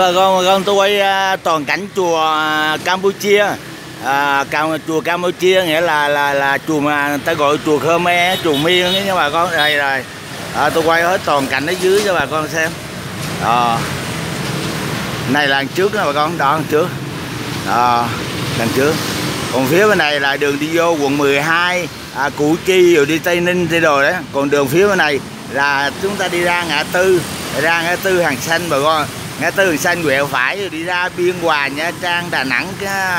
Vâng con, con tôi quay à, toàn cảnh chùa à, Campuchia. À, chùa Campuchia nghĩa là là là chùa mà người ta gọi chùa Khmer chùa Miên ấy nha bà con đây rồi. À, tôi quay hết toàn cảnh ở dưới cho bà con xem. À, này là đằng trước nè bà con đó đằng trước. À, đằng trước. Còn phía bên này là đường đi vô quận 12 à, Củ Chi rồi đi Tây Ninh đi rồi đấy. Còn đường phía bên này là chúng ta đi ra ngã tư ra ngã tư hàng xanh bà con ngã tư hàng xanh quẹo phải rồi đi ra biên hòa nha trang đà nẵng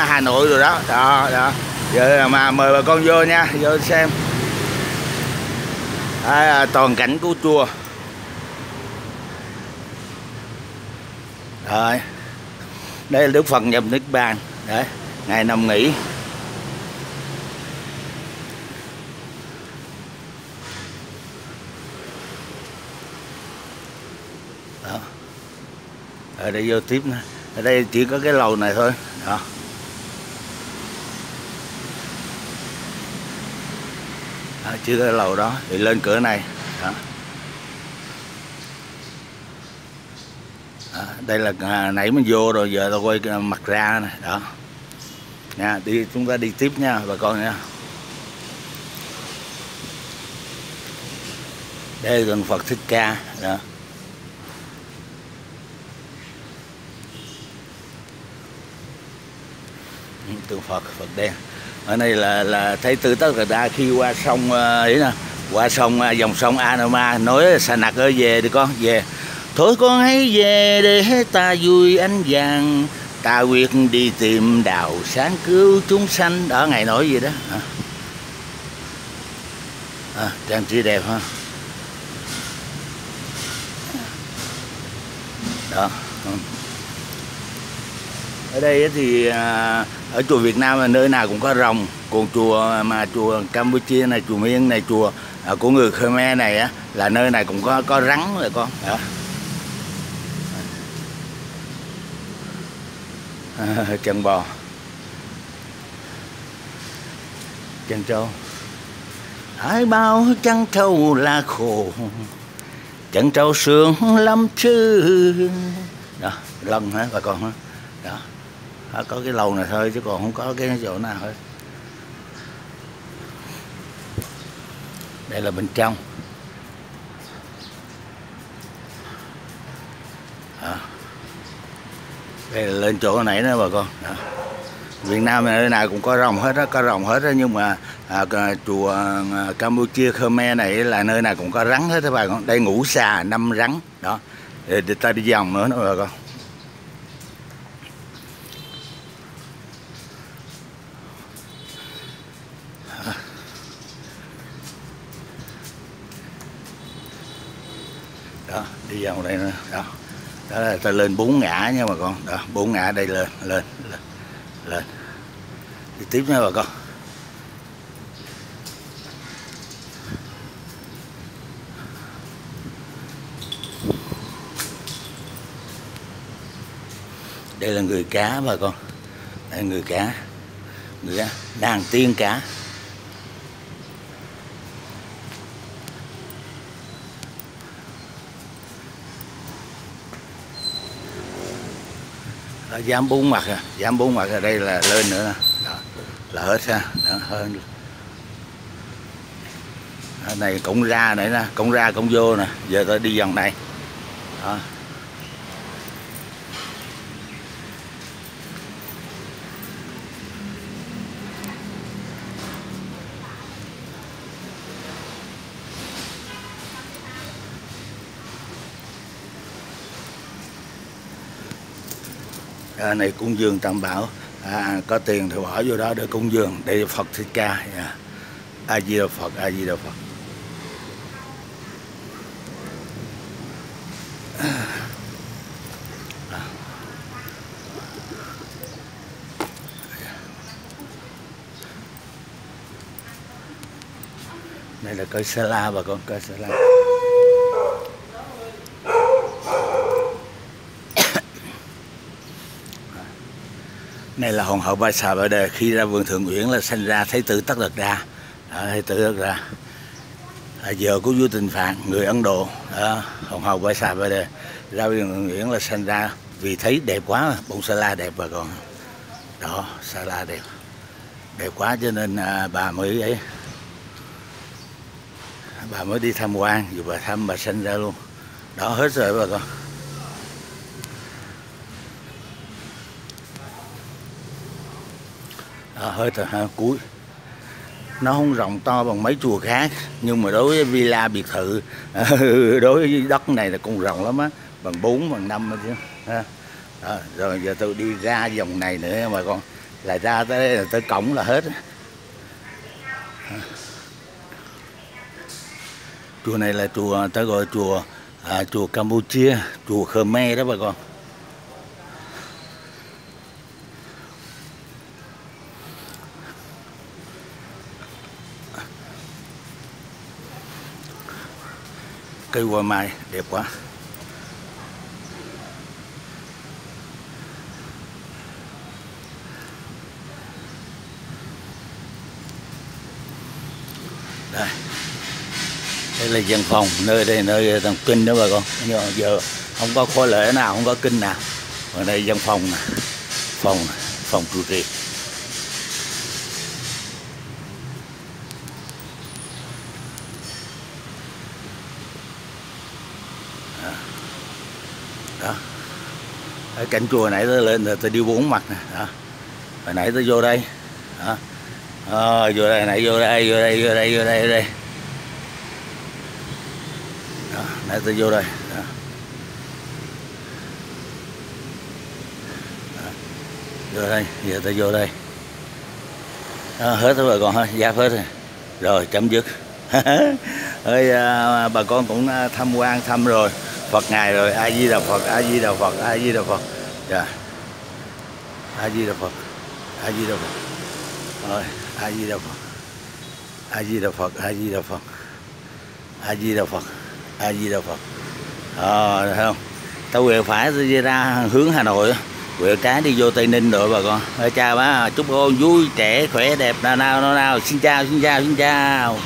hà nội rồi đó. Đó đó. Giờ mà mời bà con vô nha vô xem. À, toàn cảnh của chùa. Rồi. Đây là đức phật nhập niết bàn. Đấy ngày nằm nghỉ. Đó ở đây vô tiếp nữa ở đây chỉ có cái lầu này thôi. Đó. Đó, chưa cái lầu đó. Thì lên cửa này. Đó. Đó, đây là à, nãy mình vô rồi giờ tao quay à, mặt ra này đó. Nha đi chúng ta đi tiếp nha bà con nha. Đây là gần Phật Thích Ca. Đó. Tượng Phật Phật đen. Ở đây là là thấy từ tất cả đa khi qua sông ờ, ấy nè qua sông ờ, dòng sông Anoma nói xà nặc ơi về đi con về. Thôi con hãy về để ta vui anh vàng. Ta quyết đi tìm đạo sáng cứu chúng sanh. Đó ngày nổi gì đó. À, à, trang trí đẹp ha. Đó. Ừ. Ở đây thì à, ở chùa Việt Nam là nơi nào cũng có rồng. Còn chùa mà chùa Campuchia này chùa Miên này chùa à, của người Khmer này á là nơi này cũng có có rắn rồi con. Đó. À, chân bò. Chân trâu. Hai bao chân trâu là khổ. Chân trâu sướng lắm chứ. Đó lần hả bà con hả? Đó à, có cái lầu này thôi chứ còn không có cái chỗ nào hết đây là bên trong à. đây là lên chỗ này đó bà con à. Việt Nam này nơi nào cũng có rồng hết đó, có rồng hết đó nhưng mà à, chùa à, Campuchia Khmer này là nơi nào cũng có rắn hết đó bà con. Đây ngủ xà năm rắn đó. Để, để ta đi vòng nữa đó bà con. đó đi vào đây nữa. Đó. Đó là ta lên bốn ngã nha bà con. Đó, bốn ngã đây lên lên lên lên. Đi tiếp nha bà con. Đây là người cá bà con. Đây là người cá. Người cá đàn tiên cá. Đó, bốn mặt à giảm bốn mặt ở đây là lên nữa nè. Đó, là hết ha đó, hơn. Đó, này cũng ra này nè cũng ra cũng vô nè giờ tôi đi vòng này. Đó. À, này cúng dường tam bảo. À, có tiền thì bỏ vô đó để cúng dường. Để Phật thích ca dạ. yeah. a di đà Phật a di đà Phật. Đây là cây sa la bà con cây sa la. Này là hoàng hậu Ba Xà Ba Đề khi ra vườn thượng uyển là sinh ra thấy tử tất đật ra đó, thấy tử tất ra à, vợ của vua Tình Phạn người Ấn Độ. Đó, hoàng hậu Ba Xà Ba Đề. Ra vườn thượng uyển là sinh ra vì thấy đẹp quá bông sa la đẹp và còn. Đó sa la đẹp. Đẹp quá cho nên à, bà mới ấy bà mới đi tham quan. Dù bà thăm bà sinh ra luôn. Đó hết rồi bà con. Đó, hơi thở hơi cuối. Nó không rộng to bằng mấy chùa khác nhưng mà đối với villa biệt thự ờ, đối với đất này là cũng rộng lắm á bằng 4 bằng 5 chứ ha. Đó, rồi giờ tôi đi ra dòng này nữa mà con lại ra tới là tới cổng là hết chùa này là chùa ta gọi chùa à, chùa Campuchia chùa Khmer đó bà con. Cây hoa mai, đẹp quá. Đây. Đây là dân phòng, nơi đây, nơi thằng kinh đó bà con. Nhưng mà giờ không có khối lễ nào, không có kinh nào. Ở đây dân phòng nè, phòng phòng trụ trì. Đó. Ở cạnh chùa nãy tôi lên rồi tôi đi bốn mặt nè đó. Hồi nãy tôi vô đây đó. À, vô đây nãy vô đây vô đây vô đây vô đây vô đây. Đó, nãy tôi vô đây đó. Đó. vô đây giờ tôi vô đây. Đó, hết rồi bà con hết giáp hết rồi. Rồi chấm dứt. Ơi à, bà con cũng à, tham quan thăm rồi. Phật ngài rồi A Di Đà Phật A Di Đà Phật A Di Đà Phật dạ A Di Đà Phật A Di Đà Phật rồi A Di Đà Phật A Di Đà Phật A Di Đà Phật A Di Đà Phật A Di Đà Phật ờ thấy không tao quẹo phải tôi đi ra hướng Hà Nội quẹo trái đi vô Tây Ninh rồi bà con chào bác chúc con vui trẻ khỏe đẹp nào nào nào nào xin chào xin chào xin chào